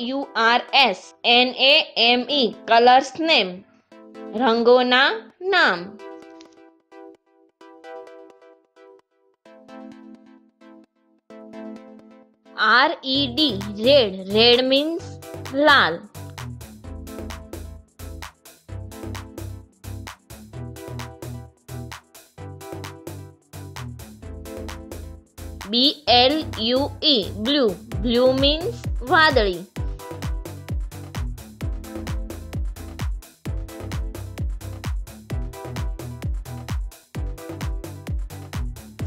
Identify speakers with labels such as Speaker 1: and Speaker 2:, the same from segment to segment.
Speaker 1: U R S N A M E colours name રંગોના નામ R E D red red means લાલ B L U E blue blue means વાદળી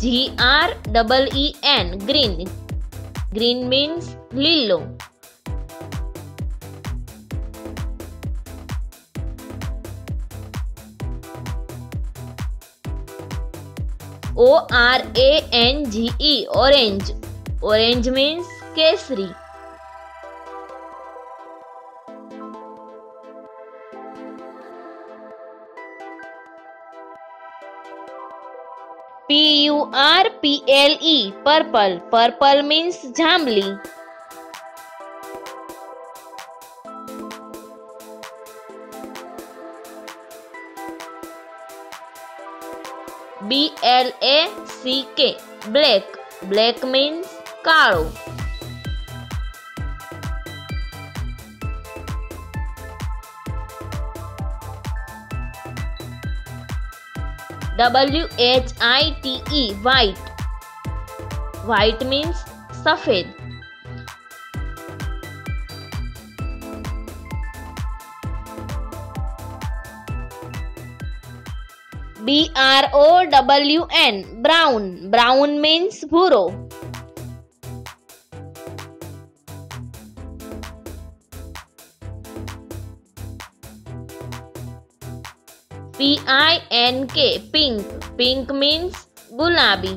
Speaker 1: G R double E N green green means લીલો O R A N G E orange orange means Kesari. P U R P L E purple purple means जांबली B L A C K black black means कालो। W H I T E white white means सफ़ेद. B R O W N brown brown means भूरो P I N K pink pink means ગુલાબી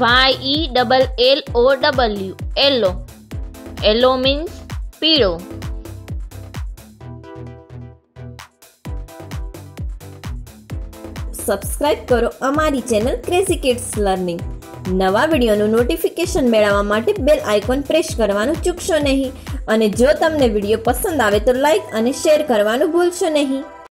Speaker 1: Y E double L O W yellow yellow means પીળો
Speaker 2: subscribe કરો અમારી channel crazy kids learning નવા વિડીયોનું notification મેળવવા માટે bell icon press કરવાનું ચૂકશો નહીં. અને જો તમને વીડિયો પસંદ આવે તો લાઇક અને શેર કરવાનું ભૂલશો નહીં.